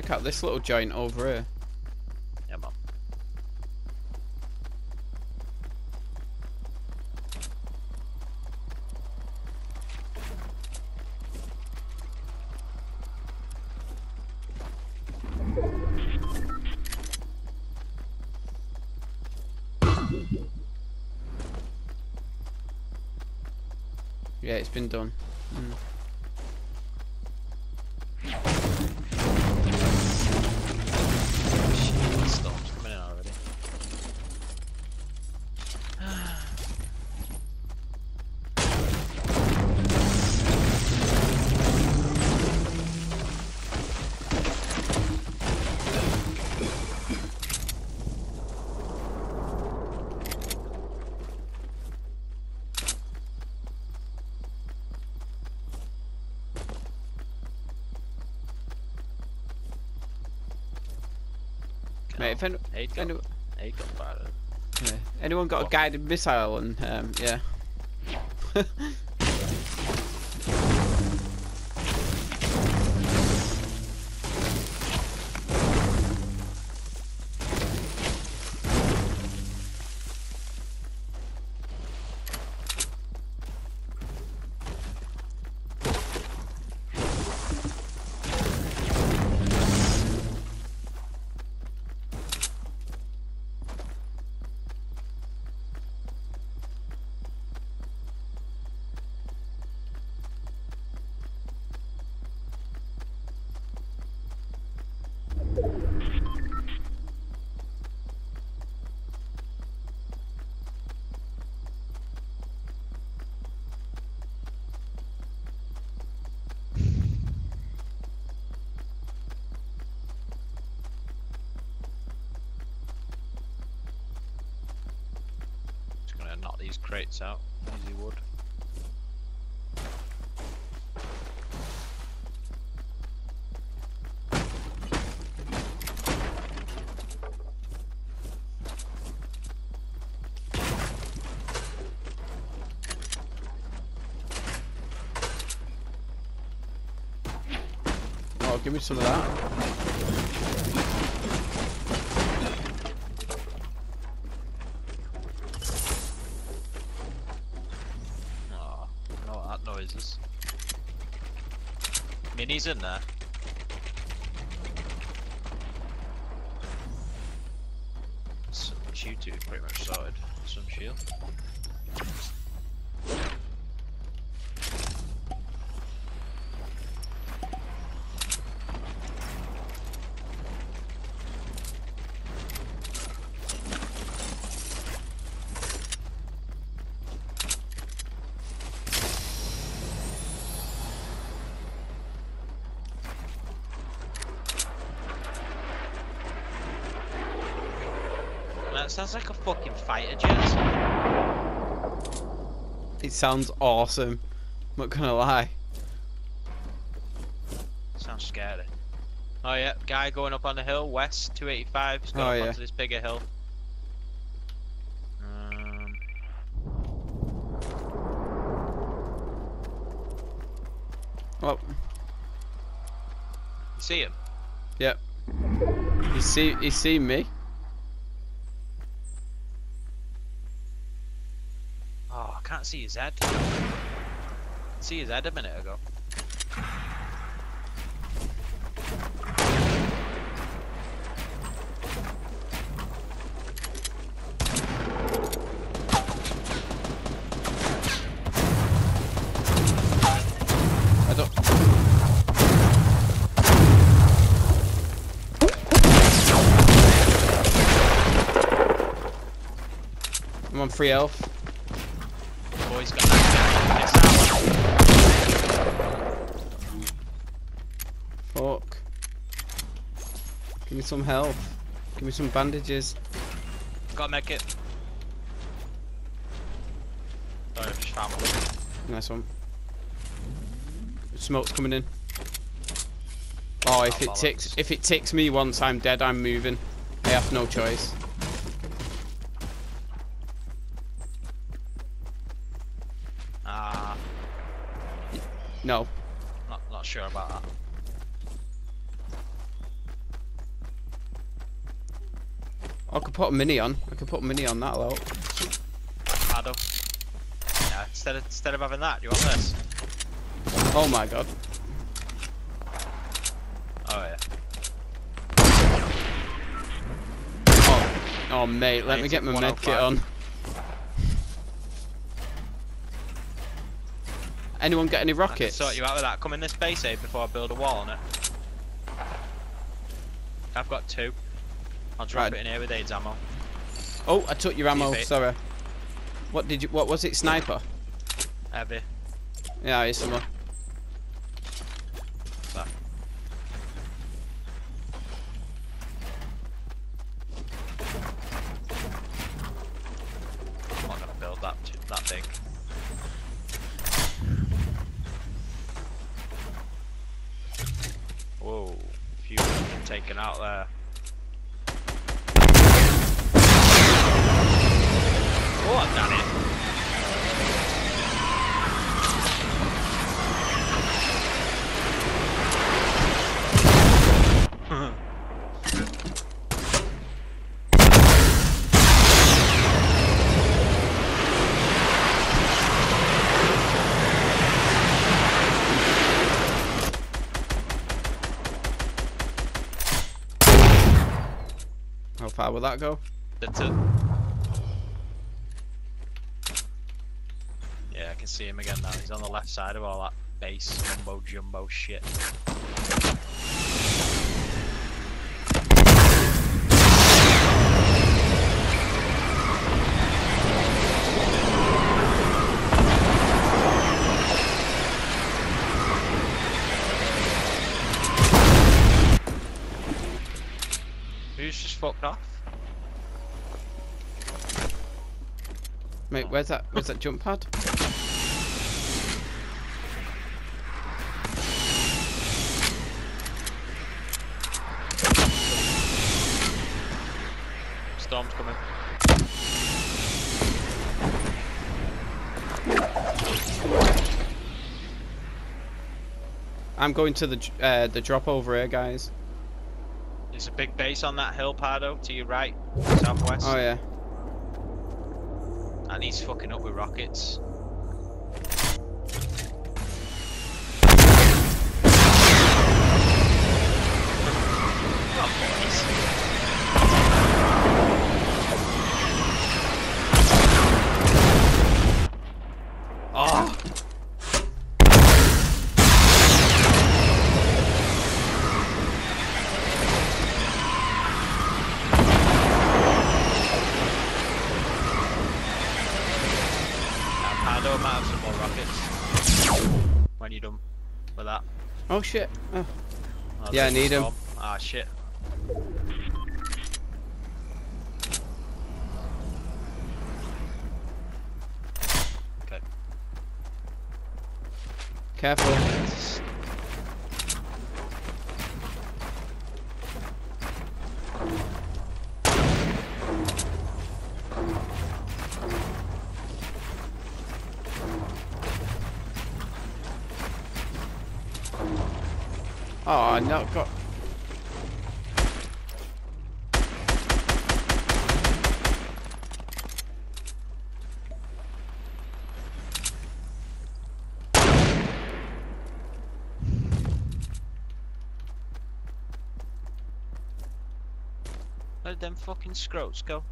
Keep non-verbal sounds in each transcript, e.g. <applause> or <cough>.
Check out this little joint over here. Yeah. Yeah, it's been done. Mm. Mate, if any, gun, gunpowder. yeah. anyone got a guided missile and um, yeah. <laughs> Knock these crates out. Easy wood. Oh, give me some of that. Oh, I know what that noise is. Minis in there. So, you two pretty much sorted. Some shield. That sounds like a fucking fighter jet. It sounds awesome. I'm not gonna lie. Sounds scary. Oh yeah, guy going up on the hill, west 285. He's going Oh, up yeah. onto this bigger hill. Um, Oh, you see him? Yep. You see, you see me? Oh, I can't see his head. See his head a minute ago. I'm on free health. Boy's got that Fuck. Give me some health. Give me some bandages. Got a medkit. Sorry, I just found. Nice one. Smoke's coming in. Oh, if Oh, it ticks, if it ticks me once I'm dead, I'm moving. I have no choice. Ah, No. not not sure about that. I could put a mini on. I could put a mini on that help. Paddle. Yeah, instead of, instead of having that, you want this? Oh my god. Oh yeah. Oh, oh mate, let I me get my oh med kit on. Anyone get any rockets? sort you out with that. Come in this base aid before I build a wall on it. I've got two. I'll drop Right. it in here with AIDS ammo. Oh, I took your ammo. Sorry. What did you? What was it? Sniper. Heavy. Yeah, it's some. Back. I'm not gonna build that that big. Whoa, few taken out there. Oh, I've done it. How far will that go? That's it. Yeah, I can see him again now. He's on the left side of all that base jumbo jumbo shit. Off? Mate, where's that? Where's that jump pad? Storm's coming. I'm going to the uh, the drop over here, guys. There's a big base on that hill, Pardoe, to your right, southwest. Oh yeah. And he's fucking up with rockets. When you're done with that. Oh shit. Oh. Oh, Yeah, I there's need 'em. Storm. Ah, shit. Okay. Careful. Oh, I not got. Where did them fucking scroats go?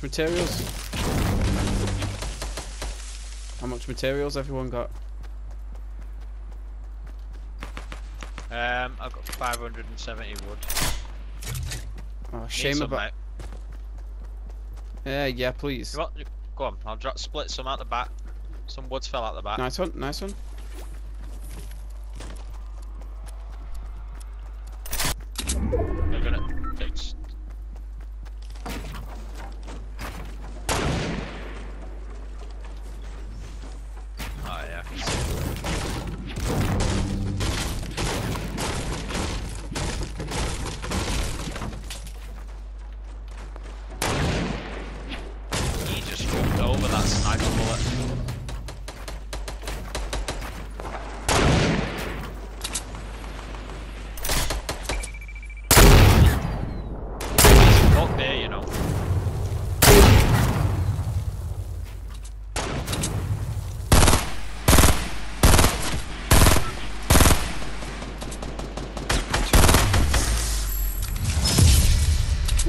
Much materials? How much materials everyone got? Um, I've got 570 wood. Oh, shame about. Yeah, yeah, please. You want, go on, I'll drop split some out the back. Some woods fell out the back. Nice one, nice one.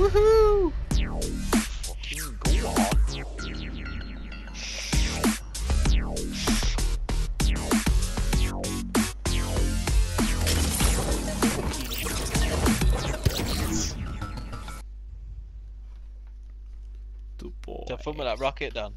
Woohoo! Don't fumble that rocket, Dan.